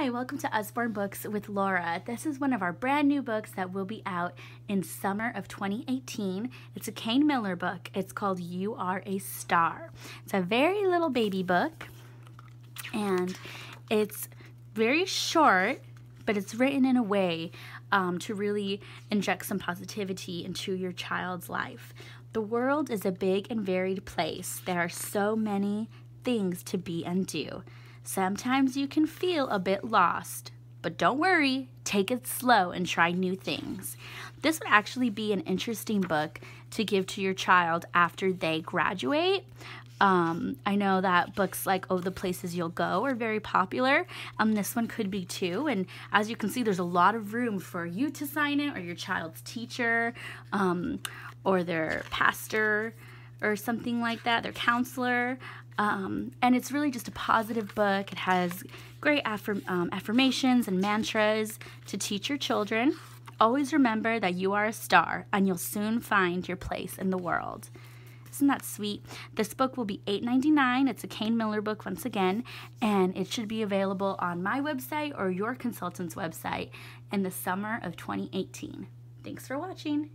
Hi, welcome to Usborne Books with Laura. This is one of our brand new books that will be out in summer of 2018. It's a Kane Miller book. It's called You Are a Star. It's a very little baby book and it's very short, but it's written in a way um, to really inject some positivity into your child's life. The world is a big and varied place. There are so many things to be and do. Sometimes you can feel a bit lost, but don't worry, take it slow and try new things. This would actually be an interesting book to give to your child after they graduate. Um, I know that books like Oh, the Places You'll Go are very popular. Um, this one could be too. And as you can see, there's a lot of room for you to sign it or your child's teacher um, or their pastor or something like that, their counselor. Um, and it's really just a positive book. It has great affirm um, affirmations and mantras to teach your children. Always remember that you are a star and you'll soon find your place in the world. Isn't that sweet? This book will be $8.99. It's a Kane Miller book once again, and it should be available on my website or your consultant's website in the summer of 2018. Thanks for watching.